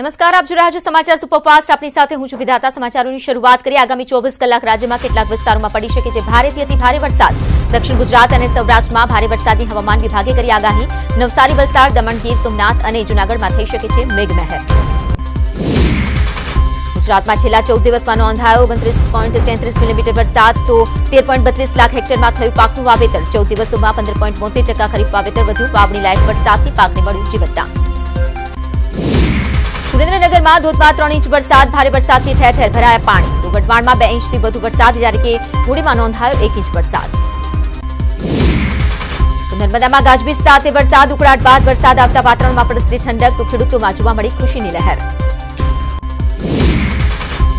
નમસ્કાર, આપ જોઈ છો સમાચાર સુપરફાસ્ટ. આપની સાથે હું છું વિધાતા. સમાચારોની શરૂઆત કરી આગામી ચોવીસ કલાક રાજ્યમાં કેટલાક વિસ્તારોમાં પડી શકે છે ભારેથી અતિ ભારે વરસાદ. દક્ષિણ ગુજરાત અને સૌરાષ્ટ્રમાં ભારે વરસાદની હવામાન વિભાગે કરી આગાહી. નવસારી, વલસાડ, દમણ, ગીર, સોમનાથ અને જૂનાગઢમાં થઈ શકે છે મેઘમહેર. ગુજરાતમાં છેલ્લા ચૌદ દિવસમાં નોંધાયો ઓગણત્રીસ પોઈન્ટ તેત્રીસ મિલીમીટર વરસાદ. તો તેર પોઈન્ટ બત્રીસ લાખ હેક્ટરમાં થયું પાકનું વાવેતર. ચૌદ દિવસોમાં પંદર પોઈન્ટ બોતેર ટકા ખરીફ વાવેતર વધ્યું. વાવણી લાયક વરસાદથી પાકને મળ્યું જીવતદાન સુરેન્દ્રનગરમાં ધોધમાર ત્રણ ઇંચ વરસાદ, ભારે વરસાદથી ઠેર ઠેર ભરાયા પાણી. તો બે ઇંચથી વધુ વરસાદ, જ્યારે કે મૂડીમાં નોંધાયો એક ઇંચ વરસાદ. નર્મદામાં ગાજવીજ સાથે વરસાદ, ઉકળાટ બાદ વરસાદ આવતા વાતાવરણમાં પડશે ઠંડક, તો ખેડૂતોમાં જોવા મળી ખુશીની લહેર.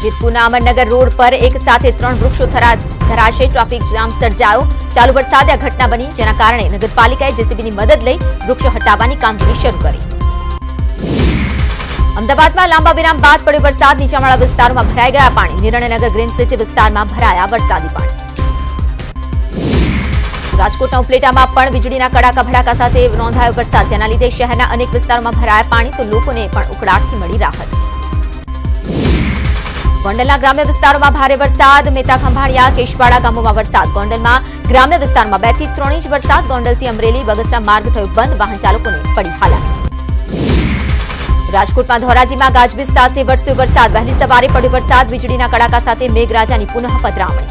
જેતપુરના અમરનગર રોડ પર એક સાથે ત્રણ વૃક્ષો ધરાશે. ટ્રાફિક જામ સર્જાયો. ચાલુ વરસાદે આ ઘટના બની, જેના કારણે નગરપાલિકાએ જેસીબીની મદદ લઈ વૃક્ષો હટાવવાની કામગીરી શરૂ કરી. અમદાવાદમાં લાંબા વિરામ બાદ પડ્યો વરસાદ. નીચાણવાળા વિસ્તારોમાં ભરાઈ ગયા પાણી. નિર્ણયનગર ગ્રીન સિટી વિસ્તારમાં ભરાયા વરસાદી પાણી. રાજકોટના ઉપલેટામાં પણ વીજળીના કડાકા ભડાકા સાથે નોંધાયો વરસાદ. જેના લીધે શહેરના અનેક વિસ્તારોમાં ભરાયા પાણી તો લોકોને પણ ઉકળાટથી મળી રાહત. ગોંડલના ગ્રામ્ય વિસ્તારોમાં ભારે વરસાદ. મેતા ખંભાળિયા, કેશવાડા ગામોમાં વરસાદ. ગોંડલમાં ગ્રામ્ય વિસ્તારમાં બેથી ત્રણ ઇંચ વરસાદ. ગોંડલથી અમરેલી, બગસરા માર્ગ થયો બંધ. વાહન ચાલકોને પડી હાલાકી. રાજકોટમાં ધોરાજીમાં ગાજવીજ સાથે વરસ્યો વરસાદ. વહેલી સવારે પડ્યો વરસાદ. વીજળીના કડાકા સાથે મેઘરાજાની પુનઃ પધરામણી.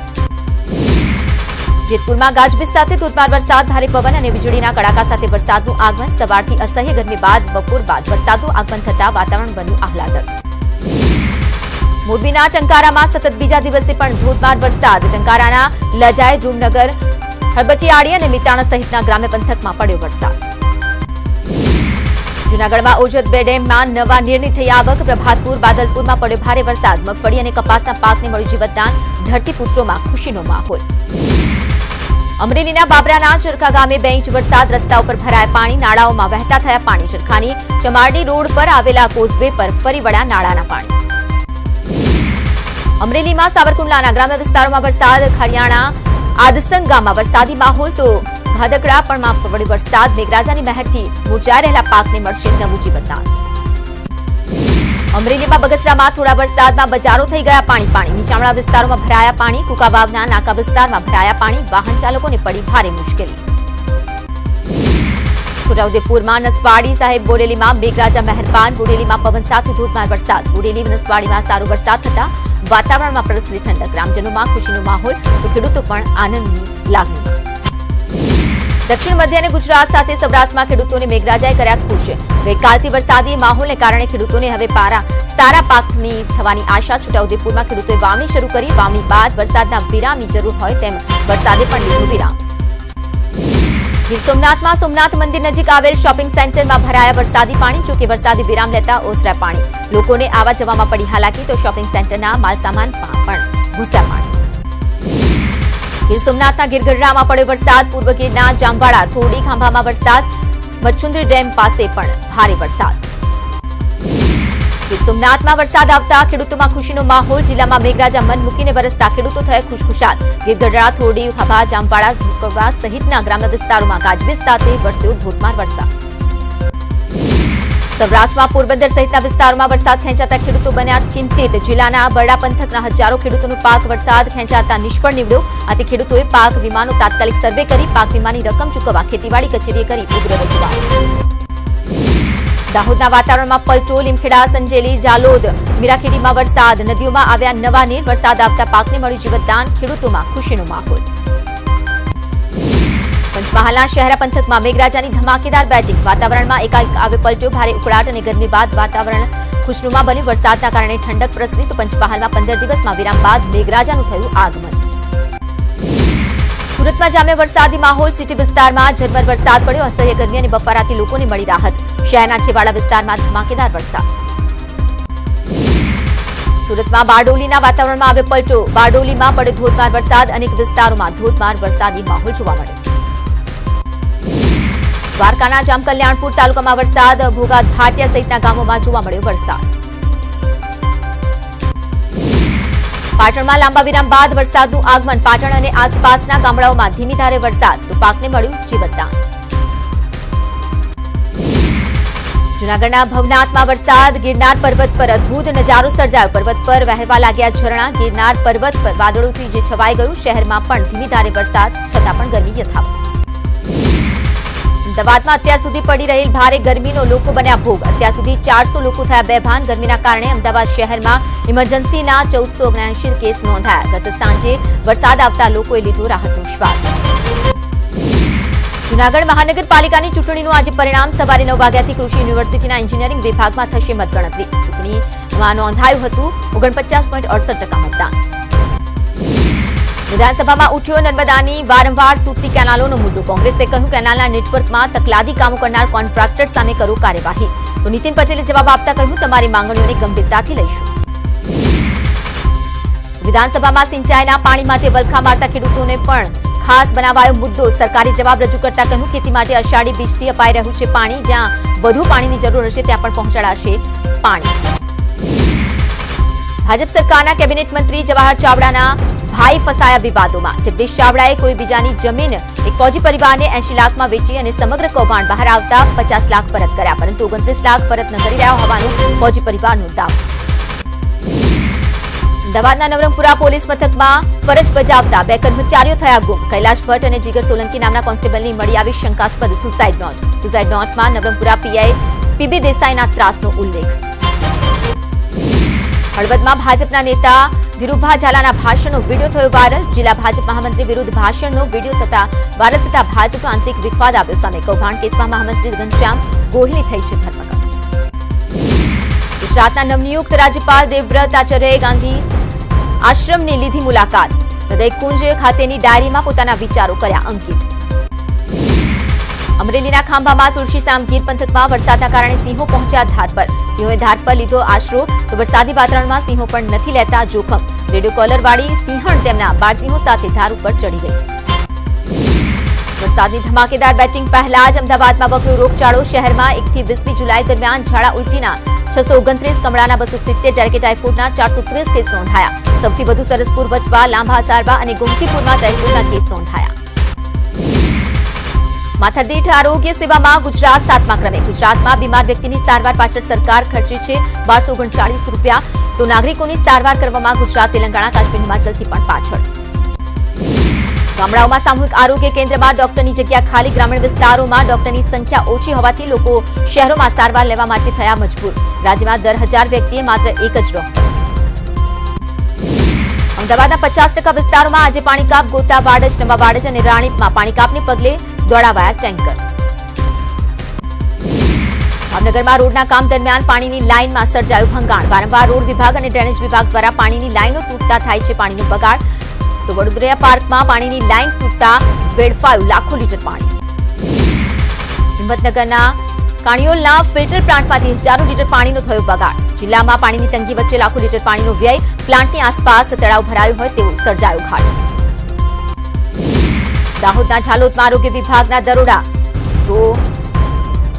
જેતપુરમાં ગાજવીજ સાથે ધોધમાર વરસાદ. ભારે પવન અને વીજળીના કડાકા સાથે વરસાદનું આગમન. સવારથી અસહ્ય ગરમી બાદ બપોર બાદ વરસાદનું આગમન થતા વાતાવરણ બન્યું આહલાદક. મોરબીના ટંકારામાં સતત બીજા દિવસે પણ ધોધમાર વરસાદ. ટંકારાના લજાય ધ્રુવનગર હળબટીયાળી અને મિતાણા સહિતના ગ્રામ્ય પંથકમાં પડ્યો વરસાદ. જૂનાગઢમાં ઓજત બે ડેમમાં નવા નીરની થઈ આવક. પ્રભાતપુર, બાદલપુરમાં પડ્યો ભારે વરસાદ. મગફળી અને કપાસના પાકને મળ્યું જીવતદાન. ધરતીપુત્રોમાં ખુશીનો માહોલ. અમરેલીના બાબરાના ચરખા ગામે બે ઇંચ વરસાદ. રસ્તા ઉપર ભરાયા પાણી. નાળાઓમાં વહેતા થયા પાણી ચરખાની ચમારડી રોડ પર આવેલા કોઝવે પર ફરી વળ્યા નાળાના પાણી. અમરેલીમાં સાવરકુંડલાના ગ્રામ્ય વિસ્તારોમાં વરસાદ. ખરિયાણા આદસંગ ગામમાં વરસાદી માહોલ તો ભાદકડા પણ પડ્યો. વરસાદ મેઘરાજાની મહેરથી મુરઝાઈ રહેલા પાકને મળશે નવું જીવનદાન. અમરેલીમાં બગસરામાં થોડા વરસાદમાં બજારો થઈ ગયા પાણી પાણી. નીચાણવાળા વિસ્તારોમાં ભરાયા પાણી કુકાબાગના નાકા વિસ્તારમાં ભરાયા પાણી, વાહન ચાલકોને પડી ભારે મુશ્કેલી. છોટાઉદેપુરમાં નસવાડી સાહેબ બોડેલીમાં મેઘરાજા મહેરબાન. બોડેલીમાં પવન સાથે ધોધમાર વરસાદ. બોડેલી નસવાડીમાં સારો વરસાદ થતા વાતાવરણમાં પ્રસરી ઠંડક, ગ્રામજનોમાં ખુશીનો માહોલ તો ખેડૂતો પણ આનંદની લાગણીમાં દક્ષિણ મધ્ય અને ગુજરાત સાથે સૌરાષ્ટ્રમાં ખેડૂતોને મેઘરાજાએ કર્યા ખુશ. ગઈકાલથી વરસાદી માહોલને કારણે ખેડૂતોને હવે પારા સારા પાકની થવાની આશા. છોટાઉદેપુરમાં ખેડૂતોએ વાવણી શરૂ કરી. વાવણી બાદ વરસાદના વિરામની જરૂર હોય તેમ વરસાદે પણ લીધું વિરામ. ગીર સોમનાથમાં સોમનાથ મંદિર નજીક આવેલ શોપિંગ સેન્ટરમાં ભરાયા વરસાદી પાણી, જોકે વરસાદી વિરામ લેતા ઓસરા પાણી. લોકોને આવા જવામાં પડી હાલાકી, તો શોપિંગ સેન્ટરના માલસામાન પણ ઘૂસ્યા પાણી. ગીર સોમનાથના ગીરગઢડામાં પડ્યો વરસાદ, પૂર્વ ગીરના જામવાડા, થોડી ખાંભામાં વરસાદ, મચ્છુંદ્રી ડેમ પાસે પણ ભારે વરસાદ. ગીર સોમનાથમાં વરસાદ આવતા ખેડૂતોમાં ખુશીનો માહોલ. જિલ્લામાં મેઘરાજા મન મૂકીને વરસતા ખેડૂતો થયા ખુશખુશાલ. ગીરગઢડા થોડી ખાંભા જામપાડા ધુકરવા સહિતના ગ્રામ્ય વિસ્તારોમાં ગાજવીજ સાથે વરસ્યો ધોધમાર વરસાદ. સૌરાષ્ટ્રમાં પોરબંદર સહિતના વિસ્તારોમાં વરસાદ ખેંચાતા ખેડૂતો બન્યા ચિંતિત. જિલ્લાના બરડા પંથકના હજારો ખેડૂતોનો પાક વરસાદ ખેંચાતા નિષ્ફળ નીવડ્યો. આથી ખેડૂતોએ પાક વીમાનો તાત્કાલિક સર્વે કરી પાક વીમાની રકમ ચૂકવવા ખેતીવાડી કચેરીએ કરી ઉગ્ર રજૂઆત. દાહોદના વાતાવરણમાં પલટો, લીમખેડા, સંજેલી જાલોદ મીરાખેડીમાં વરસાદ. નદીઓમાં આવ્યા નવા નીર વરસાદ આવતા પાકને મળ્યું જીવતદાન, ખેડૂતોમાં ખુશીનો માહોલ. પંચમહાલના શહેરા પંથકમાં મેઘરાજાની ધમાકેદાર બેટિંગ. વાતાવરણમાં એકાએક આવે પલટો, ભારે ઉકળાટ અને ગરમી બાદ વાતાવરણ ખુશનુમા બન્યું. વરસાદના કારણે ઠંડક પ્રસરી તો પંચમહાલમાં પંદર દિવસમાં વિરામ બાદ મેઘરાજાનું થયું આગમન. સુરતમાં જામ્યો વરસાદી માહોલ, સિટી વિસ્તારમાં ઝરમર વરસાદ પડ્યો, અસહ્ય ગરમી અને બફારાથી લોકોને મળી રાહત. શહેરના છેવાડા વિસ્તારમાં ધમાકેદાર વરસાદ. સુરતમાં બારડોલીના વાતાવરણમાં આવ્યો પલટો. બારડોલીમાં પડ્યો ધોધમાર વરસાદ, અનેક વિસ્તારોમાં ધોધમાર વરસાદી માહોલ જોવા મળ્યો. દ્વારકાના જામકલ્યાણપુર તાલુકામાં વરસાદ ભોગા ભાટિયા સહિતના ગામોમાં જોવા મળ્યો વરસાદ. પાટણમાં લાંબા વિરામ બાદ વરસાદનું આગમન. પાટણ અને આસપાસના ગામડાઓમાં ધીમી ધારે વરસાદ. તો પાકને મળ્યું જીવતદાન. જૂનાગઢના ભવનાથમાં વરસાદ. ગિરનાર પર્વત પર અદભુત નજારો સર્જાયો. પર્વત પર વહેવા લાગ્યા ઝરણા. ગિરનાર પર્વત પર વાદળોથી જે છવાઈ ગયું, શહેરમાં પણ ધીમી ધારે વરસાદ, છતાં પણ ગરમી યથાવત. અમદાવાદમાં અત્યાર સુધી પડી રહેલ ભારે ગરમીનો લોકો બન્યા ભોગ. અત્યાર સુધી ચારસો લોકો થયા બેભાન. ગરમીના કારણે અમદાવાદ શહેરમાં ઇમરજન્સીના ચૌદસો ઓગણએંશી કેસ નોંધાયા. ગત સાંજે વરસાદ આવતા લોકોએ લીધો રાહતનો શ્વાસ. જૂનાગઢ મહાનગરપાલિકાની ચૂંટણીનું આજે પરિણામ સવારે નવ વાગ્યાથી કૃષિ યુનિવર્સિટીના એન્જિનિયરિંગ વિભાગમાં થશે મતગણતરી. ચૂંટણીમાં નોંધાયું હતું. ઓગણપચાસ પોઈન્ટ અડસઠ ટકા મતદાન. વિધાનસભામાં ઉઠ્યો નર્મદાની વારંવાર તૂટતી કેનાલોનો મુદ્દો. કોંગ્રેસે કહ્યું, કેનાલના નેટવર્કમાં તકલાદી કામો કરનાર કોન્ટ્રાક્ટર સામે કરો કાર્યવાહી. તો નીતિન પટેલે જવાબ આપતા કહ્યું, તમારી માંગણીઓને ગંભીરતાથી લઈશું. વિધાનસભામાં સિંચાઈના પાણી માટે વલખા મારતા ખેડૂતોને પણ ખાસ બનાવાયો મુદ્દો. સરકારી જવાબ રજૂ કરતા કહ્યું, ખેતી માટે અષાઢી બીજથી અપાઈ રહ્યું છે પાણી. જ્યાં વધુ પાણીની જરૂર હશે, ત્યાં પણ પહોંચાડાશે પાણી. ભાજપ સરકારના કેબિનેટ મંત્રી જવાહર ચાવડાના ભાઈ ફસાયા વિવાદોમાં. જગદીશ ચાવડાએ કોઈ બીજાની જમીન એક ફોજી પરિવારને એંશી લાખમાં વેચી અને સમગ્ર કૌભાંડ બહાર આવતા પચાસ લાખ પરત કર્યા, પરંતુ ઓગણત્રીસ લાખ પરત ન કરી રહ્યા હોવાનું ફોજી પરિવારનો દાવો. અમદાવાદના નવરંગપુરા પોલીસ મથકમાં ફરજ બજાવતા બે કર્મચારીઓ થયા ગુમ. કૈલાશ ભટ્ટ અને જીગર સોલંકી નામના કોન્સ્ટેબલની મળી આવી શંકાસ્પદ સુસાઇડ નોટ. સુસાઇડ નોટમાં નવરંગપુરા પીઆઈ પીબી દેસાઈના ત્રાસનો ઉલ્લેખ. હળવદમાં ભાજપના નેતા ધીરુભા ઝાલાના ભાષણનો વીડિયો થયો વાયરલ. જિલ્લા ભાજપ મહામંત્રી વિરુદ્ધ ભાષણનો વીડિયો થતા વાયરલ થતા ભાજપનો આંતરિક વિખવાદ આવ્યો. સામે કૌભાંડ કેસમાં મહામંત્રી ઘનશ્યામ ગોહિલની થઈ છે ધરપકડ. ગુજરાતના નવનિયુક્ત રાજ્યપાલ દેવવ્રત આચાર્યએ ગાંધી આશ્રમની લીધી મુલાકાત. હૃદયકુંજ ખાતેની ડાયરીમાં પોતાના વિચારો કર્યા અંકિત. અમરેલીના ખાંભામાં તુલસીશામ ગીર પંથકમાં વરસાદના કારણે સિંહો પહોંચ્યા ધાર પર. સિંહોએ ધાર પર લીધો આશરો, તો વરસાદી વાતાવરણમાં સિંહો પણ નથી લેતા જોખમ. રેડિયો કોલરવાળી સિંહણ તેમના બાળસિંહો સાથે ધાર ઉપર ચડી ગઈ. વરસાદની ધમાકેદાર બેટિંગ પહેલા જ અમદાવાદમાં વકરો રોગચાળો શહેરમાં એકથી વીસમી જુલાઈ દરમિયાન ઝાડા ઉલટીના છસો ઓગણત્રીસ કમળાના બસો સિત્તેર જ્યારે કે ટાઇફોઇડના ચારસો ત્રીસ કેસ નોંધાયા. સૌથી વધુ સરસપુર વચવા લાંબા સારવા અને ગોમતીપુરમાં ટાઇફોઇડના કેસ નોંધાયા. માથાદીઠ આરોગ્ય સેવામાં ગુજરાત સાતમા ક્રમે. ગુજરાતમાં બીમાર વ્યક્તિની સારવાર પાછળ સરકાર ખર્ચે છે બારસો રૂપિયા. તો નાગરિકોની સારવાર કરવામાં ગુજરાત, તેલંગાણા, કાશ્મીર, હિમાચલથી પણ પાછળ. ગામડાઓમાં સામૂહિક આરોગ્ય કેન્દ્રમાં ડોક્ટરની જગ્યા ખાલી, ગ્રામીણ વિસ્તારોમાં ડોક્ટરની સંખ્યા ઓછી હોવાથી લોકો શહેરોમાં સારવાર લેવા માટે થયા મજબૂર. રાજ્યમાં દર હજાર વ્યક્તિએ માત્ર એક જ ડોક્ટર. અમદાવાદના પચાસ ટકા વિસ્તારોમાં આજે પાણીકાપ ગોતા વાડજ અને રાણીપમાં પાણીકાપને પગલે દોડાવાયા ટેન્કર. ભાવનગરમાં રોડના કામ દરમિયાન પાણીની લાઇનમાં સર્જાયું ભંગાણ. વારંવાર રોડ વિભાગ અને ડ્રેનેજ વિભાગ દ્વારા પાણીની લાઇનો તૂટતા થાય છે પાણીનો બગાડ. તો વડોદરા પાર્કમાં પાણીની લાઇન તૂટતા વેડફાયું લાખો લીટર પાણી. હિંમતનગરના કાણિયોલના ફિલ્ટર પ્લાન્ટમાંથી હજારો લીટર પાણીનો થયો બગાડ. જિલ્લામાં પાણીની તંગી વચ્ચે લાખો લીટર પાણીનો વ્યય પ્લાન્ટની આસપાસ તળાવ ભરાયું હોય તેવો સર્જાયો ઘાટ. દાહોદના ઝાલોદમાં આરોગ્ય વિભાગના દરોડા. તો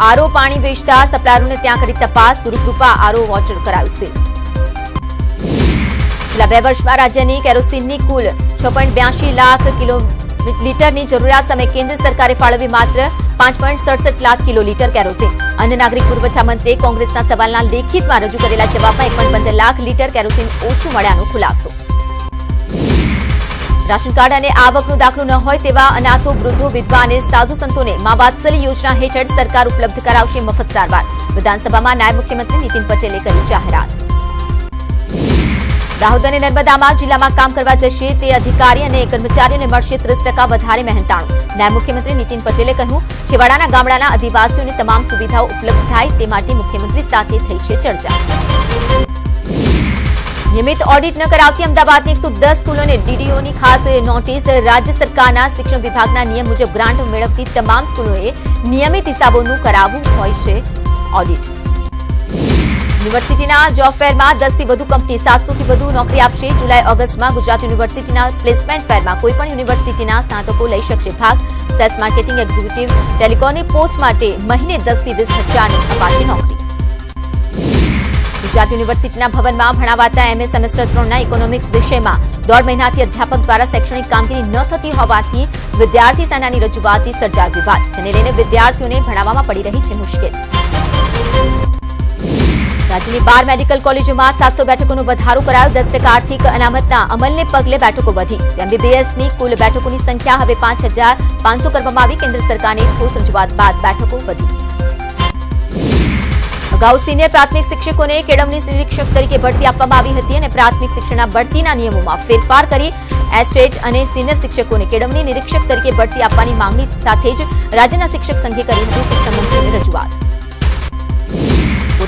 આરો પાણી વેચતા સપ્લાયરોને ત્યાં કરી તપાસ. ગુરુકૃપા આરો વોચર કરાયું છે છેલ્લા બે વર્ષમાં રાજ્યની કેરોસીનની કુલ છ લાખ કિલો લીટરની જરૂરિયાત સામે કેન્દ્ર સરકારે ફાળવી માત્ર પાંચ લાખ કિલો લીટર કેરોસીન. અન્ય નાગરિક પુરવઠા મંત્રીએ કોંગ્રેસના સવાલના લેખિતમાં રજૂ કરેલા જવાબમાં એક લાખ લીટર કેરોસીન ઓછું મળ્યાનો ખુલાસો. રાશન કાર્ડ અને આવકનો દાખલો ન હોય તેવા અનાથો, વૃદ્ધો, વિધવા અને સાધુ સંતોને મા વાત્સલ્ય યોજના હેઠળ સરકાર ઉપલબ્ધ કરાવશે મફત સારવાર. વિધાનસભામાં નાયબ મુખ્યમંત્રી નીતિન પટેલે કરી જાહેરાત. દાહોદ અને નર્મદામાં જિલ્લામાં કામ કરવા જશે તે અધિકારી અને કર્મચારીઓને મળશે ત્રીસ વધારે મહેનતાણું. નાયબ મુખ્યમંત્રી નીતિન પટેલે કહ્યું, છેવાડાના ગામડાના આદિવાસીઓને તમામ સુવિધાઓ ઉપલબ્ધ થાય તે માટે મુખ્યમંત્રી સાથે થઈ છે ચર્ચા. નિયમિત ઓડિટ ન કરાવતી અમદાવાદની એકસો દસ સ્કૂલોને ડીડીઓની ખાસ નોટિસ. રાજ્ય સરકારના શિક્ષણ વિભાગના નિયમ મુજબ ગ્રાન્ટ મેળવતી તમામ સ્કૂલોએ નિયમિત હિસાબોનું કરાવવું હોય છે ઓડિટ. યુનિવર્સિટીના જોબ ફેરમાં દસથી વધુ કંપની, સાતસોથી વધુ નોકરી આપશે. જુલાઈ, ઓગસ્ટમાં ગુજરાત યુનિવર્સિટીના પ્લેસમેન્ટ ફેરમાં કોઈપણ યુનિવર્સિટીના સ્નાતકો લઈ શકશે ભાગ. સેલ્સ માર્કેટિંગ એક્ઝિક્યુટિવ ટેલિકોની પોસ્ટ માટે મહિને દસથી વીસ હજારની અપાશે નોકરી. ગુજરાત યુનિવર્સિટીના ભવનમાં ભણાવાતા એમએ સેમેસ્ટર ત્રણના ઇકોનોમિક્સ વિષયમાં દોઢ મહિનાથી અધ્યાપક દ્વારા શૈક્ષણિક કામગીરી ન થતી હોવાથી વિદ્યાર્થી સેનાની રજૂઆતથી સર્જાયો વિવાદ. જેને લઈને વિદ્યાર્થીઓને ભણાવવામાં પડી રહી છે મુશ્કેલ. રાજ્યની બાર મેડિકલ કોલેજોમાં સાતસો બેઠકોનો વધારો કરાયો. દસ ટકા આર્થિક અનામતના અમલને પગલે બેઠકો વધી. એમબીબીએસની કુલ બેઠકોની સંખ્યા હવે પાંચ હજાર પાંચસો કરવામાં આવી. કેન્દ્ર સરકારની ઠોસ રજૂઆત બાદ બેઠકો વધી. અગાઉ સિનિયર પ્રાથમિક શિક્ષકોને કેળવણી નિરીક્ષક તરીકે ભરતી આપવામાં આવી હતી અને પ્રાથમિક શિક્ષણના ભરતીના નિયમોમાં ફેરફાર કરી એસ્ટેટ અને સિનિયર શિક્ષકોને કેળવણી નિરીક્ષક તરીકે ભરતી આપવાની માંગણી સાથે જ રાજ્યના શિક્ષક સંઘે કરી હતી શિક્ષણ રજૂઆત.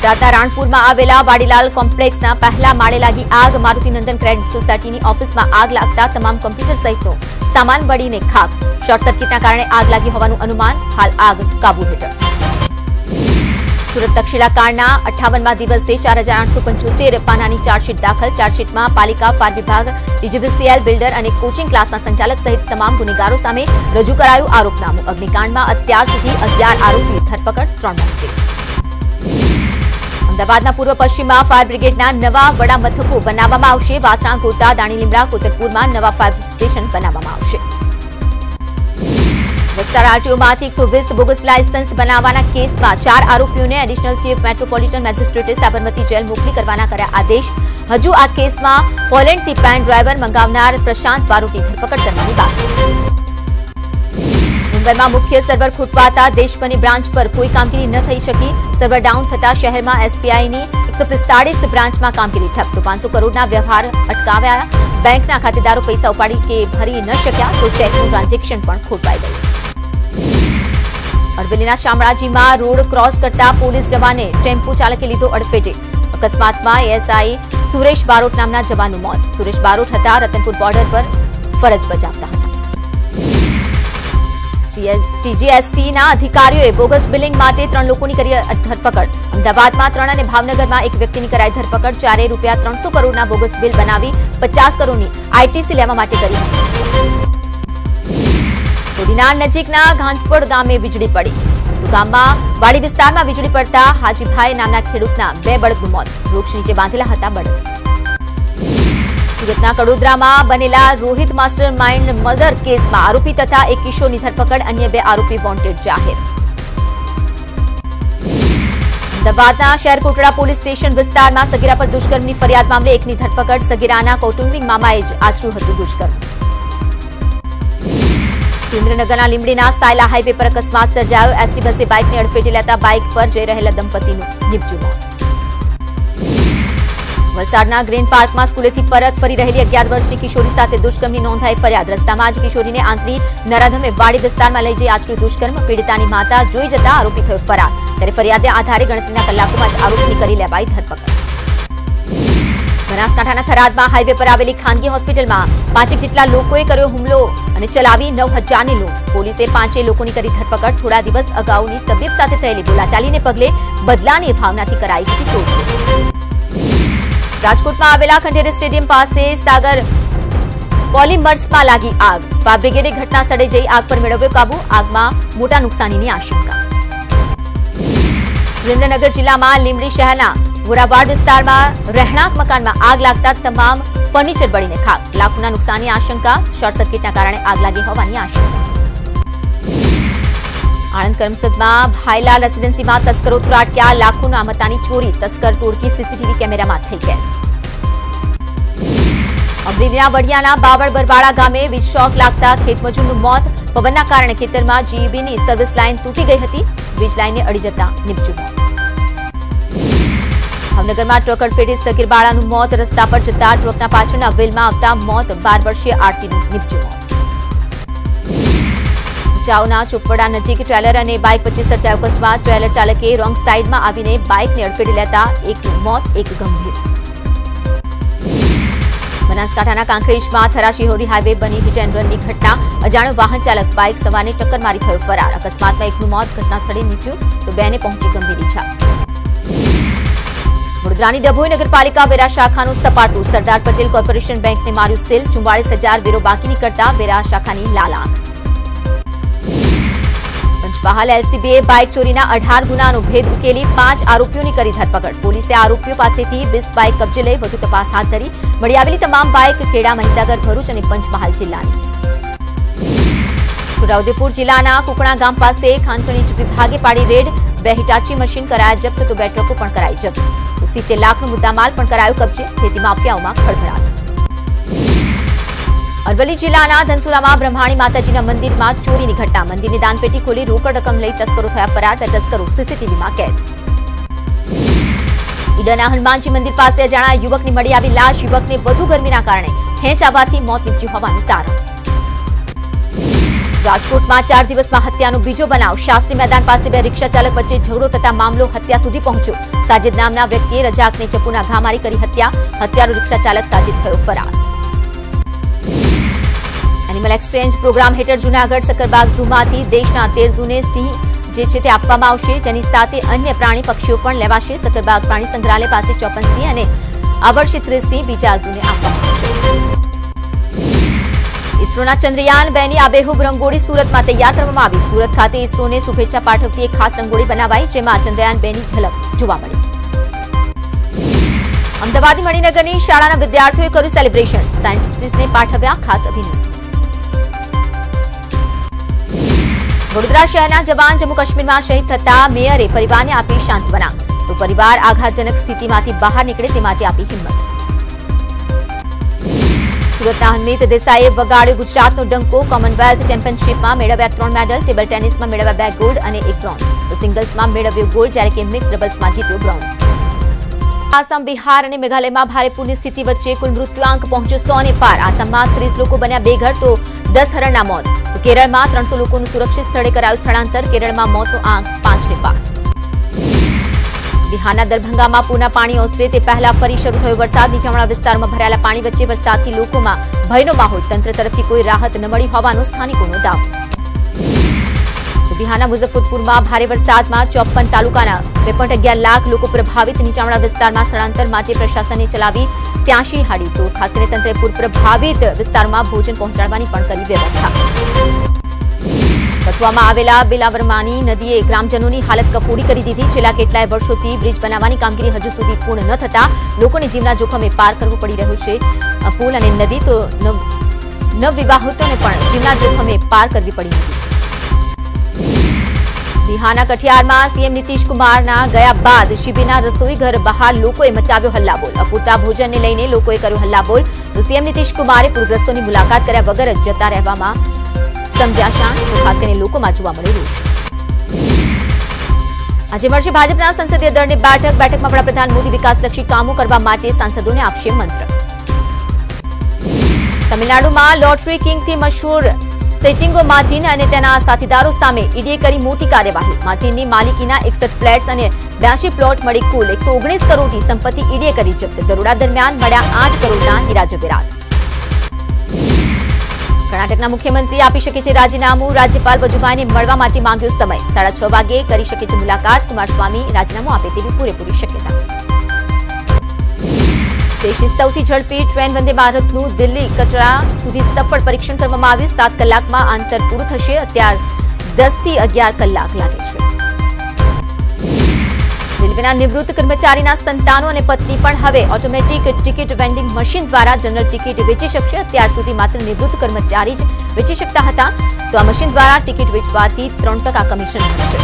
બોટાદના રાણપુરમાં આવેલા વાડીલાલ કોમ્પ્લેક્સના પહેલા માળે લાગી આગ. મારુતિનંદન ક્રેડિટ સોસાયટીની ઓફિસમાં આગ લાગતા તમામ કમ્પ્યુટર સહિતનો સામાન બળીને ખાક. શોર્ટ સર્કિટના કારણે આગ લાગી હોવાનું અનુમાન. હાલ આગ કાબુ હેઠળ. સુરત તક્ષશિલા કાંડના અઠ્ઠાવનમાં દિવસે ચાર હજાર આઠસો પંચોતેર પાનાની ચાર્જશીટ દાખલ. ચાર્જશીટમાં પાલિકા ફાર વિભાગ ડીજીબીસીએલ બિલ્ડર અને કોચિંગ ક્લાસના સંચાલક સહિત તમામ ગુનેગારો સામે રજૂ કરાયું આરોપનામું. અગ્નિકાંડમાં અત્યાર સુધી અગિયાર આરોપી ધરપકડ, ત્રણ મંત્રી અમદાવાદના પૂર્વ પશ્ચિમમાં ફાયર બ્રિગેડના નવા વડા મથકો બનાવવામાં આવશે. વાસણા, ગોતા દાણીલીમડા કોતરપુરમાં નવા ફાયર સ્ટેશન બનાવવામાં આવશે. વિસ્તાર આરટીઓમાંથી એકસો વીસ બોગસ લાયસન્સ બનાવવાના કેસમાં ચાર આરોપીઓને એડિશનલ ચીફ મેટ્રોપોલિટન મેજિસ્ટ્રેટે સાબરમતી જેલ મોકલી કરવાના કર્યા આદેશ. હજુ આ કેસમાં પોલેન્ડથી પેન ડ્રાઈવર મંગાવનાર પ્રશાંત બારોટી ધરપકડ કરવાની બાકી મુંબઈમાં મુખ્ય સર્વર ખૂટવાતા દેશભરની બ્રાન્ચ પર કોઈ કામગીરી ન થઈ શકી. સર્વર ડાઉન થતા શહેરમાં એસબીઆઈની એકસો પિસ્તાળીસ બ્રાન્ચમાં કામગીરી ઠપ. તો પાંચસો કરોડના વ્યવહાર અટકાવ્યા. બેંકના ખાતેદારો પૈસા ઉપાડી કે ભરી ન શક્યા, તો ચેકનું ટ્રાન્ઝેક્શન પણ ખોટવાઈ ગયું. અરવલ્લીના શામળાજીમાં રોડ ક્રોસ કરતા પોલીસ જવાને ટેમ્પો ચાલકે લીધો અડફેટે. અકસ્માતમાં એએસઆઈ સુરેશ બારોટ નામના જવાનનું મોત. સુરેશ બારોટ હતા રતનપુર બોર્ડર પર ફરજ બજાવતા. હતા સીજીએસટીના અધિકારીઓએ બોગસ બિલિંગ માટે ત્રણ લોકોની કરી ધરપકડ. અમદાવાદમાં ત્રણ અને ભાવનગરમાં એક વ્યક્તિની કરાઈ ધરપકડ. ચારે રૂપિયા ત્રણસો કરોડના બોગસ બિલ બનાવી પચાસ કરોડની આઈટીસી લેવા માટે કરી. કોડીનાર નજીકના ઘાંચપોડ ગામે વીજળી પડી. ગામમાં વાડી વિસ્તારમાં વીજળી પડતા હાજીભાઈ નામના ખેડૂતના બે બળદનું મોત વૃક્ષ નીચે બાંધેલા હતા બળદ. સુરતના કડોદરામાં બનેલા રોહિત માસ્ટર માઇન્ડ મર્ડર કેસમાં આરોપી તથા એક કિશોરની ધરપકડ, અન્ય બે આરોપી વોન્ટેડ જાહેર. અમદાવાદના શહેરકોટડા પોલીસ સ્ટેશન વિસ્તારમાં સગીરા પર દુષ્કર્મની ફરિયાદ મામલે એકની ધરપકડ સગીરાના કૌટુંબિક મામાએ જ આચર્યું હતું દુષ્કર્મ. સુરેન્દ્રનગરના લીંબડીના સાયલા હાઈવે પર અકસ્માત સર્જાયો. એસટી બસે બાઇકને અડફેટે લેતા બાઇક પર જઈ રહેલા દંપતીનું નીપજ્યું મોત વલસાડના ગ્રીન પાર્કમાં સ્કૂલેથી પરત ફરી રહેલી અગિયાર વર્ષની કિશોરી સાથે દુષ્કર્મની નોંધાઈ ફરિયાદ. રસ્તામાં જ કિશોરીને આંતરી નરાધમે વાડી વિસ્તારમાં લઈ જઈ આચર્યું દુષ્કર્મ, પીડિતાની માતા જોઈ જતા આરોપી થયો ફરાર. ત્યારે ફરિયાદે આધારે ગણતરીના કલાકોમાં જ આરોપીની કરી લેવાઈ ધરપકડ. બનાસકાંઠાના થરાદમાં હાઈવે પર આવેલી ખાનગી હોસ્પિટલમાં પાંચેક જેટલા લોકોએ કર્યો હુમલો અને ચલાવી નવ હજારની લૂંટ. પોલીસે પાંચેય લોકોની કરી ધરપકડ. થોડા દિવસ અગાઉની તબીબ સાથે થયેલી બોલાચાલીને પગલે બદલાની ભાવનાથી કરાઈ હતી તોડફોડ રાજકોટમાં આવેલા ખંડેરી સ્ટેડિયમ પાસે સાગર પોલીમર્સમાં લાગી આગ. ફાયર બ્રિગેડે ઘટના જઈ આગ પર મેળવ્યો કાબુ. આગમાં મોટા નુકસાનીની આશંકા. સુરેન્દ્રનગર જિલ્લામાં લીંબડી શહેરના ગોરાબાડ વિસ્તારમાં રહેણાંક મકાનમાં આગ લાગતા તમામ ફર્નિચર બળીને ખાક. લાખોના નુકસાનની આશંકા. શોર્ટ સર્કિટના કારણે આગ લાગી હોવાની આશંકા. આણંદ કરમસદમાં ભાઈલાલ રેસીડેન્સીમાં તસ્કરો ત્રાટક્યા. લાખોના મતાની ચોરી. તસ્કર ટોળકી સીસીટીવી કેમેરામાં થઈ ગઈ. અમરેલીના વડિયાના બાવળ બરવાડા ગામે વીજ શોક લાગતા ખેતમજૂરનું મોત. પવનના કારણે ખેતરમાં જીઈબીની સર્વિસ લાઇન તૂટી ગઈ હતી. વીજ લાઇનને અડી જતા નીપજ્યું મોત ભાવનગરમાં ટ્રક અડફેટે સગીર બાળાનું મોત. રસ્તા પર જતા ટ્રકના પાછળના વ્હીલમાં આવતા મોત. બાર વર્ષીય આરતીનું નિપજ્યું ભચાઉના ચોપડા નજીક ટ્રેલર અને બાઇક વચ્ચે સર્જાયો અકસ્માત. ટ્રેલર ચાલકે રોંગ સાઇડમાં આવીને બાઇકને અડફેટે લેતા એકનું મોત, એક ગંભીર. બનાસકાંઠાના કાંકરેજમાં થરાશિહોરી હાઈવે બની હિટ એન્ડ રનની ઘટના. અજાણ્યો વાહન ચાલક બાઇક સવારને ટક્કર મારી થયો ફરાર. અકસ્માતમાં એકનું મોત ઘટના સ્થળે નીચ્યું તો બેને પહોંચી ગંભીર ઇજા વડોદરાની ડભોઈ નગરપાલિકા વેરા શાખાનું સપાટું. સરદાર પટેલ કોર્પોરેશન બેંકને માર્યું સીલ. ચુમ્બાળીસ હજાર વેરો બાકી નીકળતા વેરા શાખાની લાલાંક પંચમહાલ એલસીબીએ બાઇક ચોરીના અઢાર ગુનાનો ભેદ ઉકેલી પાંચ આરોપીઓની કરી ધરપકડ. પોલીસે આરોપીઓ પાસેથી વીસ બાઇક કબજે લઈ વધુ તપાસ હાથ ધરી. મળી આવેલી તમામ બાઇક ખેડા, મહીસાગર, ભરૂચ અને પંચમહાલ જિલ્લાની. છોટાઉદેપુર જિલ્લાના કુકણા ગામ પાસે ખાનખનીજ વિભાગે પાડી રેડ. બે હિટાચી મશીન કરાયા જપ્ત, તો બે ટ્રકો પણ કરાઈ જપ્ત. સિત્તેર લાખનો મુદ્દામાલ પણ કરાયો કબજે. ખેતી માફિયાઓમાં ખળભળાટ. અરવલ્લી જિલ્લાના ધનસુરામાં બ્રહ્માણી માતાજીના મંદિરમાં ચોરીની ઘટના. મંદિરની દાનપેટી ખોલી રોકડ રકમ લઈ તસ્કરો થયા ફરાર તસ્કરો સીસીટીવીમાં કેદ. ઈડરના હનુમાનજી મંદિર પાસે અજાણા યુવકની મળી આવી લાશ. યુવકને વધુ ગરમીના કારણે ખેંચાવાથી મોત નીપજ્યું હોવાનું તારણ. રાજકોટમાં ચાર દિવસમાં હત્યાનો બીજો બનાવ. શાસ્ત્રી મેદાન પાસે બે રિક્ષા ચાલક વચ્ચે ઝઘડો થતા મામલો હત્યા સુધી પહોંચ્યો. સાજિદ નામના વ્યક્તિએ રજાકને ચપ્પુના ઘા મારી કરી હત્યા. હત્યારો રિક્ષા ચાલક સાજિદ થયો ફરાર. એનિમલ એક્સચેન્જ પ્રોગ્રામ હેઠળ જૂનાગઢ સકરબાગ ઝૂમાંથી દેશના તેર ઝૂને સિંહ જે છે તે આપવામાં આવશે. જેની સાથે અન્ય પ્રાણી પક્ષીઓ પણ લેવાશે. સકરબાગ પ્રાણી સંગ્રહાલય પાસે ચોપન સિંહ અને આ વર્ષે ત્રીસ સિંહ બીજા ઝૂને આપવામાં ઇસરોના ચંદ્રયાન બેની આબેહૂબ રંગોળી સુરતમાં તૈયાર કરવામાં આવી. સુરત ખાતે ઇસરોને શુભેચ્છા પાઠવતી એક ખાસ રંગોળી બનાવાઈ, જેમાં ચંદ્રયાન બેની ઝલક જોવા મળી. અમદાવાદ મણિનગરની શાળાના વિદ્યાર્થીઓએ કર્યું સેલિબ્રેશન. સાયન્ટિસ્ટને પાઠવ્યા ખાસ અભિનંદન. વડોદરા શહેરના જવાન જમ્મુ કાશ્મીરમાં શહીદ થતા મેયરે પરિવારને આપી સાંત્વના તો પરિવાર આઘાતજનક સ્થિતિમાંથી બહાર નીકળે તે માટે આપી હિંમત. સુરતના હનમિત દેસાઈએ વગાડ્યો ગુજરાતનો ડંકો. કોમનવેલ્થ ચેમ્પિયનશિપમાં મેળવ્યા ત્રણ મેડલ, ટેબલ ટેનિસમાં મેળવ્યા બે ગોલ્ડ અને એક બ્રોન્ઝ સિંગલ્સમાં મેળવ્યો ગોલ્ડ જ્યારે કે મિક્સ ડબલ્સમાં જીત્યો બ્રોન્ઝ આસામ, બિહાર અને મેઘાલયમાં ભારે પૂરની સ્થિતિ વચ્ચે કુલ મૃત્યુઆંક પહોંચ્યો સો ને પાર આસામમાં ત્રીસ લોકો બન્યા બેઘર, તો દસ હરણના મોત. કેરળમાં ત્રણસો લોકોનું સુરક્ષિત સ્થળે કરાયું સ્થળાંતર. કેરળમાં મોતનો આંક પાંચને પાર બિહારના દરભંગામાં પૂરના પાણી ઓસરે તે પહેલા ફરી શરૂ થયો વરસાદ. નીચાણવાળા વિસ્તારમાં ભરાયેલા પાણી વચ્ચે વરસાદથી લોકોમાં ભયનો માહોલ. તંત્ર તરફથી કોઈ રાહત ન મળી હોવાનો સ્થાનિકોનો દાવો. બિહારના મુઝફ્ફરપુરમાં ભારે વરસાદમાં ચોપ્પન તાલુકાના બે લાખ લોકો પ્રભાવિત. નીચાણવાળા વિસ્તારમાં સ્થળાંતર માટે પ્રશાસને ચલાવી ત્યાંશી હાડી તો ખાસ કરીને તંત્રે પૂર પ્રભાવિત વિસ્તારમાં ભોજન પહોંચાડવાની પણ કરી વ્યવસ્થા. કથવામાં આવેલા બેલાવરમાની નદીએ ગ્રામજનોની હાલત કફોડી કરી દીધી. છેલ્લા કેટલાય વર્ષોથી બ્રિજ બનાવવાની કામગીરી હજુ સુધી પૂર્ણ ન થતા લોકોને જીવના જોખમે પાર કરવું પડી રહ્યું છે. પુલ અને નદી તો નવવિવાહિતોને પણ જીવના જોખમે પાર કરવી પડી હતી. બિહારના કઠિયારમાં સીએમ કુમારના ગયા બાદ શિબિરના રસોઈ ઘર બહાર લોકોએ મચાવ્યો હલ્લાબોલ. અપૂરતા ભોજનને લઈને લોકોએ કર્યો હલ્લાબોલ. તો સીએમ કુમારે પૂરગ્રસ્તોની મુલાકાત કર્યા વગર જ જતા રહેવામાં સમજ્યા શાંત ખાસ કરીને લોકોમાં જોવા મળી રહ્યું આજે મળશે ભાજપના સંસદીય દળની બેઠક. બેઠકમાં વડાપ્રધાન મોદી વિકાસલક્ષી કામો કરવા માટે સાંસદોને આપશે મંત્ર. તમિલનાડુમાં લોટરી કિંગથી મશહૂર સેટિંગો માર્ટિન અને તેના સાથીદારો સામે ઈડીએ કરી મોટી કાર્યવાહી. માર્ટિનની માલિકીના એકસઠ ફ્લેટ્સ અને બ્યાસી પ્લોટ મળી કુલ એકસો ઓગણીસ કરોડની સંપત્તિ ઈડીએ કરી જપ્ત. દરોડા દરમિયાન મળ્યા આઠ કરોડના હીરા જવેરાત કર્ણાટકના મુખ્યમંત્રી આપી શકે છે રાજીનામું. રાજ્યપાલ વજુભાઈને મળવા માટે માંગ્યો સમય. સાડા છ વાગે કરી શકે છે મુલાકાત. કુમારસ્વામી રાજીનામું આપે તેવી પૂરેપૂરી શક્યતા. દેશની સૌથી ઝડપી ટ્રેન વંદે ભારતનું દિલ્હી કચરા સુધી સફળ પરીક્ષણ કરવામાં આવ્યું. સાત કલાકમાં આંતર પૂરું થશે. અત્યાર દસથી અગિયાર કલાક લાગે છે. રેલવેના નિવૃત્ત કર્મચારીના સંતાનો અને પત્ની પણ હવે ઓટોમેટિક ટિકિટ વેન્ડિંગ મશીન દ્વારા જનરલ ટિકિટ વેચી શકશે. અત્યાર સુધી માત્ર નિવૃત્ત કર્મચારી જ વેચી શકતા હતા. તો આ મશીન દ્વારા ટિકિટ વેચવાથી ત્રણ ટકા કમિશન મળશે.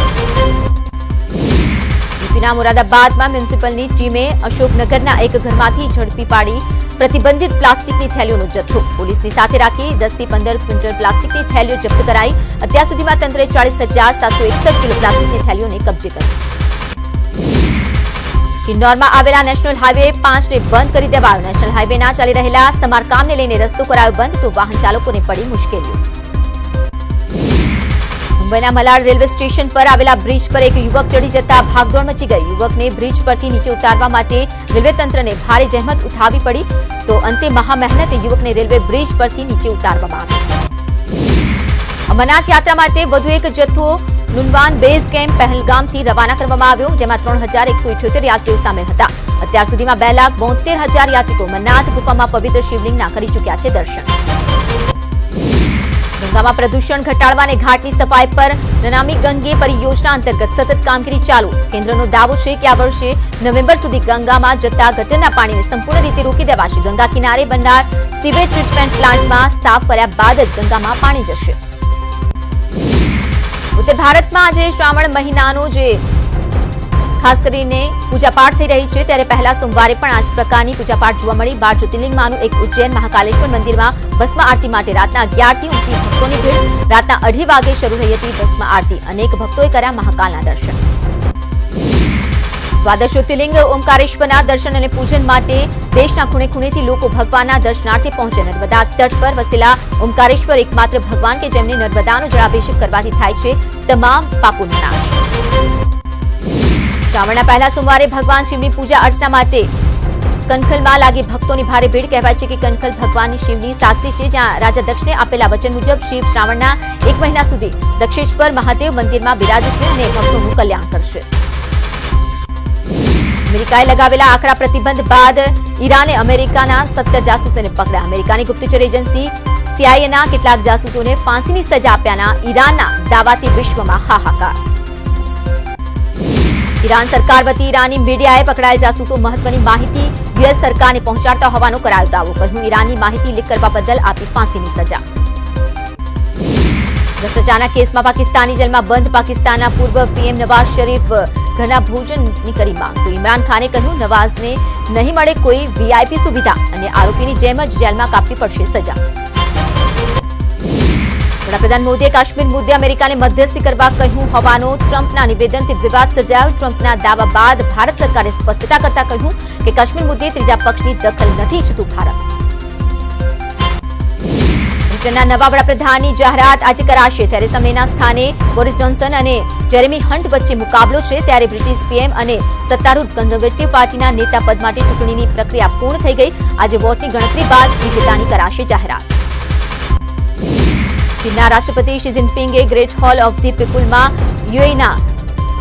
યુપીના મુરાદાબાદમાં મ્યુનિસિપલની ટીમે અશોકનગરના એક ઘરમાંથી ઝડપી પાડી પ્રતિબંધિત પ્લાસ્ટિકની થેલીઓનો જથ્થો. પોલીસની સાથે રાખી દસથી પંદર ક્વિન્ટલ પ્લાસ્ટિકની થેલીઓ જપ્ત કરાઈ. અત્યાર સુધીમાં તંત્રે ચાલીસ હજાર સાતસો એકસઠ કિલો પ્લાસ્ટિકની થેલીઓને કબજે કરી. કિન્નોરમાં આવેલા નેશનલ હાઈવે પાંચને બંધ કરી દેવાયો. નેશનલ હાઈવેના ચાલી રહેલા સમારકામને લઈને રસ્તો કરાયો બંધ, તો વાહન ચાલકોને પડી મુશ્કેલીઓ. મુંબઈના રેલવે સ્ટેશન પર આવેલા બ્રિજ પર એક યુવક ચડી જતા ભાગદોડ મચી ગઈ. યુવકને બ્રિજ પરથી નીચે ઉતારવા માટે રેલવે તંત્રને ભારે જહેમત ઉઠાવવી પડી. તો અંતે મહામહેનતે યુવકને રેલવે બ્રિજ પરથી નીચે ઉતારવામાં આવ્યો અમરનાથ યાત્રા માટે વધુ એક જથ્થો લુનવાન બેઝ કેમ્પ પહેલગામથી રવાના કરવામાં આવ્યો, જેમાં ત્રણ હજાર એકસો ઇઠ્યોતેર યાત્રીઓ સામેલ હતા. અત્યાર સુધીમાં બે લાખ બોતેર હજાર યાત્રિકો અમરનાથ ગુફામાં પવિત્ર શિવલિંગના કરી ચૂક્યા છે દર્શન. ગંગામાં પ્રદૂષણ ઘટાડવા અને ઘાટની સફાઈ પર નનામી ગંગે પરિયોજના અંતર્ગત સતત કામગીરી ચાલુ. કેન્દ્રનો દાવો છે કે આ વર્ષે નવેમ્બર સુધી ગંગામાં જતા ગટરના પાણીને સંપૂર્ણ રીતે રોકી દેવાશે. ગંગા કિનારે બનનાર સીવેજ ટ્રીટમેન્ટ પ્લાન્ટમાં સાફ કર્યા બાદ જ ગંગામાં પાણી જશે. ભારતમાં આજે શ્રાવણ મહિનાનો જે ખાસ કરીને પૂજાપાઠ થઈ રહી છે ત્યારે પહેલા સોમવારે પણ આ જ પ્રકારની પૂજાપાઠ જોવા મળી. બાર જ્યોતિર્લિંગમાંનું એક ઉજ્જૈન મહાકાલેશ્વર મંદિરમાં ભસ્મ આરતી માટે રાતના અગિયારથી ઉમટી ભક્તોની ભીડ રાતના અઢી વાગે શરૂ થઈ હતી ભસ્મ આરતી. અનેક ભક્તોએ કર્યા મહાકાલના દર્શન. દ્વાદશ જ્યોતિર્લિંગ ઓમકારેશ્વરના દર્શન અને પૂજન માટે દેશના ખૂણે ખૂણેથી લોકો ભગવાનના દર્શનાર્થે પહોંચે. નર્મદા તટ પર વસેલા ઓમકારેશ્વર એકમાત્ર ભગવાન કે જેમને નર્મદાનો જળાભિષેક કરવાથી થાય છે. તમામ પાપોનો નાશ. શ્રાવણના પહેલા સોમવારે ભગવાન શિવની પૂજા અર્ચના માટે કનખલમાં લાગી ભક્તોની ભારે ભીડ. કહેવાય છે કે કનખલ ભગવાન શિવની સાસરી છે, જ્યાં રાજા દક્ષને આપેલા વચન મુજબ શિવ શ્રાવણના એક મહિના સુધી દક્ષેશ્વર મહાદેવ મંદિરમાં બિરાજશે અને ભક્તોનું કલ્યાણ કરશે. અમેરિકાએ લગાવેલા આકરા પ્રતિબંધ બાદ ઈરાને અમેરિકાના સત્તર જાસૂસોને પકડ્યા. અમેરિકાની ગુપ્તચર એજન્સી સીઆઈએના કેટલાક જાસૂસોને ફાંસીની સજા આપ્યાના ઈરાનના દાવાથી વિશ્વમાં હાહાકાર. ઈરાન સરકાર વતી ઈરાની મીડિયાએ પકડાયેલ જાસૂસો મહત્વની માહિતી યુએસ સરકારને પહોંચાડતા હોવાનો કરાયો દાવો. કહ્યું ઈરાનની માહિતી લીક કરવા બદલ આપી ફાંસીની સજા. ભ્રષ્ટાચારના કેસમાં પાકિસ્તાની જેલમાં બંધ પાકિસ્તાનના પૂર્વ પીએમ નવાઝ શરીફ ઘરના ભોજનની કરી માંગ. તો ઇમરાન ખાને કહ્યું, નવાઝને નહીં મળે કોઈ વીઆઈપી સુવિધા અને આરોપીની જેમ જ જેલમાં કાપવી પડશે સજા. વડાપ્રધાન મોદીએ કાશ્મીર મુદ્દે અમેરિકાને મધ્યસ્થી કરવા કહ્યું હોવાનો ટ્રમ્પના નિવેદનથી વિવાદ સર્જાયો. ટ્રમ્પના દાવા બાદ ભારત સરકારે સ્પષ્ટતા કરતા કહ્યું કે કાશ્મીર મુદ્દે ત્રીજા પક્ષની દખલ નથી ઇચ્છતું ભારત. બ્રિટનના નવા વડાપ્રધાનની જાહેરાત આજે કરાશે. ત્યારે સમયના સ્થાને બોરિસ જોન્સન અને જેરેમી હન્ટ વચ્ચે મુકાબલો છે. ત્યારે બ્રિટિશ પીએમ અને સત્તારૂઢ કન્ઝર્વેટિવ પાર્ટીના નેતા પદ માટે ચૂંટણીની પ્રક્રિયા પૂર્ણ થઈ ગઈ. આજે વોટની ગણતરી બાદ વિજેતાની કરાશે જાહેરાત. ચીનના રાષ્ટ્રપતિ શી જિનપિંગે ગ્રેટ હોલ ઓફ ધી પીપુલમાં યુએના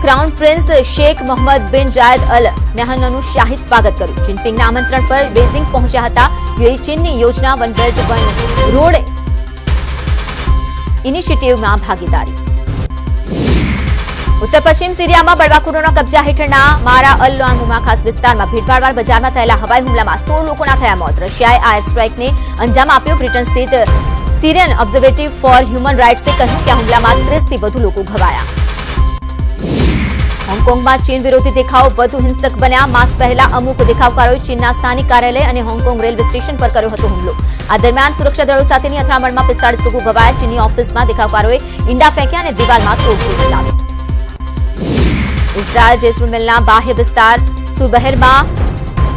crown prince Sheikh Mohammed bin Zayed Al નહયાનનું શાહી સ્વાગત કર્યું. જિનપિંગના આમંત્રણ પર બેઝિંગ પહોંચ્યા હતા. યુએ ચીનની યોજના વન બેલ્ટ વન રોડ ઇનિશિયેટિવમાં ભાગીદારી. ઉત્તર પશ્ચિમ સિરિયામાં બળવાખોરોના કબજા હેઠળના મારા અલ લાંગુમાં ખાસ વિસ્તારમાં ભીડભાડવાર બજારમાં થયેલા હવાઈ હુમલામાં સોળ લોકોના થયા મોત. રશિયાએ આ એર સ્ટ્રાઇકને અંજામ આપ્યો. બ્રિટન સ્થિત સિરિયન ઓબ્ઝર્વેટિવ ફોર હ્યુમન રાઇટ્સે કહ્યું કે હુમલામાં ત્રીસથી વધુ લોકો ઘવાયા. હોંગકોંગમાં ચીન વિરોધી દેખાવો વધુ હિંસક બન્યા. માસ પહેલા અમુક દેખાવકારોએ ચીનના સ્થાનિક કાર્યાલય અને હોંગકોંગ રેલવે સ્ટેશન પર કર્યો હતો હુમલો. આ દરમિયાન સુરક્ષા દળો સાથેની અથડામણમાં પિસ્તાળીસ લોકો ઘવાયા. ચીની ઓફિસમાં દેખાવકારોએ ઈંડા ફેંક્યા અને દિવાલમાં તોડફોડ મચાવી ઇઝરાયલ જેસુલમેલના બાહ્ય વિસ્તાર સુબહેરમાં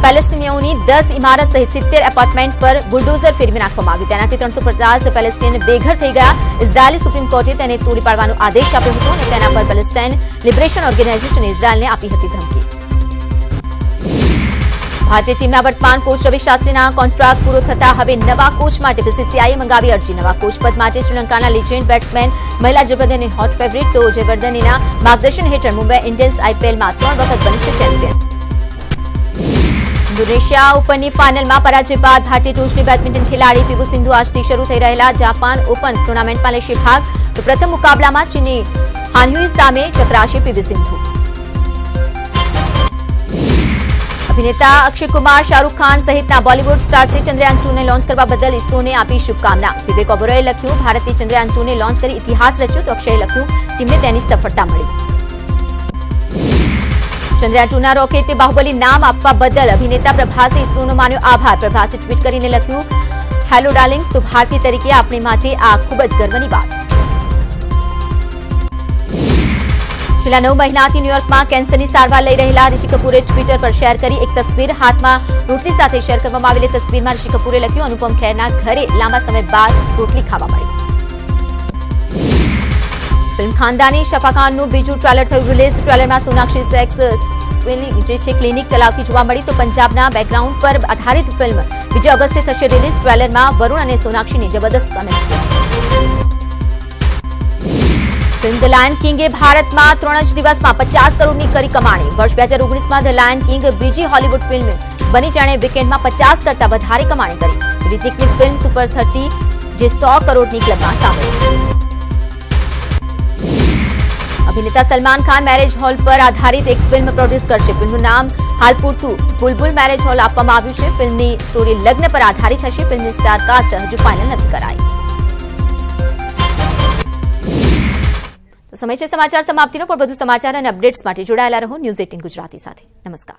પેલેસ્ટીનીઓની દસ ઇમારત સહિત સિત્તેર એપાર્ટમેન્ટ પર બુલડોઝર ફેરવી નાખવામાં આવ્યું તેનાથી ત્રણસો પચાસ પેલેસ્ટીન બેઘર થઈ ગયા. ઇઝરાયેલી સુપ્રીમ કોર્ટે તેને તોડી પાડવાનો આદેશ આપ્યો હતો અને તેના પર પેલેસ્ટાઇન લિબરેશન ઓર્ગેનાઇઝેશને ઇઝરાયેલને આપી હતી ધમકી. ભારતીય ટીમના વર્તમાન કોચ રવિ શાસ્ત્રીના કોન્ટ્રાક્ટ પૂરો થતા હવે નવા કોચ માટે બીસીસીઆઈએ મંગાવી અરજી. નવા કોચ પદ માટે શ્રીલંકાના લીજેન્ડ બેટ્સમેન મહિલા જયવર્ધને હોટ ફેવરિટ તો જયવર્ધનીના માર્ગદર્શન હેઠળ મુંબઈ ઇન્ડિયન્સ આઈપીએલમાં ત્રણ વખત બનશે ચેમ્પિયન ઇન્ડોનેશિયા ઓપનની ફાઇનલમાં પરાજય બાદ ભારતીય ટોચની બેડમિન્ટન ખેલાડી પીવી સિંધુ આજથી શરૂ થઈ રહેલા જાપાન ઓપન ટુર્નામેન્ટમાં લેશે ભાગ. તો પ્રથમ મુકાબલામાં ચીની હાન્યુઈ સામે ટકરાશે પીવી સિંધુ. અભિનેતા અક્ષય કુમાર શાહરૂખ ખાન સહિતના બોલીવુડ સ્ટાર્સે ચંદ્રયાન ટુને લોન્ચ કરવા બદલ ઇસરોને આપી શુભકામના. વિવેક ઓબરોએ લખ્યું ભારતે ચંદ્રયાન ટુને લોન્ચ કરી ઇતિહાસ રચ્યો તો અક્ષયે લખ્યું, ટીમને તેની સફળતા મળી. ચંદ્રયાન ટુના રોકેટે બાહુબલી નામ આપવા બદલ અભિનેતા પ્રભાસે ઇસરોનો માન્યો આભાર. પ્રભાસે ટ્વીટ કરીને લખ્યું હેલો ડાર્લિંગ તો ભારતીય તરીકે આપણી માટે આ ખૂબ જ ગર્વની વાત. છેલ્લા નવ મહિનાથી ન્યુયોર્કમાં કેન્સરની સારવાર લઈ રહેલા ઋષિ કપૂરે ટ્વિટર પર શેર કરી એક તસવીર. હાથમાં રોટલી સાથે શેર કરવામાં આવેલી તસવીરમાં ઋષિ કપૂરે લખ્યું, અનુપમ ખેરના ઘરે લાંબા સમય બાદ રોટલી ખાવા મળી. ફિલ્મ ખાનદાની શફાખાનનું બીજું ટ્રેલર થયું રિલીઝ. ટ્રેલરમાં સોનાક્ષી સેક્સ જે છે. ક્લિનિક ચલાવતી જોવા મળી તો પંજાબના બેકગ્રાઉન્ડ પર આધારિત ફિલ્મ બીજી ઓગસ્ટે થશે રિલીઝ. ટ્રેલરમાં વરુણ અને સોનાક્ષીની જબરદસ્ત કમેન્ટ. ફિલ્મ ધ લાયન કિંગે ભારતમાં ત્રણ જ દિવસમાં પચાસ કરોડની કરી કમાણી. વર્ષ બે હજાર ઓગણીસમાં ધ લાયન કિંગ બીજી હોલીવુડ ફિલ્મ બની જેણે વીકેન્ડમાં પચાસ કરતા વધારે કમાણી કરી. રિતિકની ફિલ્મ સુપર થર્ટી, જે સો કરોડની ક્લબમાં સામેલ. અભિનેતા સલમાન ખાન મેરેજ હોલ પર આધારિત એક ફિલ્મ પ્રોડ્યુસ કરશે. ફિલ્મનું નામ હાલ પૂરતું બુલબુલ મેરેજ હોલ આપવામાં આવ્યું છે. ફિલ્મની સ્ટોરી લગ્ન પર આધારિત હશે. ફિલ્મની સ્ટાર હજુ ફાઇનલ નથી કરાઈ. સમય છે સમાચાર સમાપ્તિનો, પણ વધુ સમાચાર અને અપડેટ્સ માટે જોડાયેલા રહો. ન્યૂઝ એટીન ગુજરાતી સાથે. નમસ્કાર.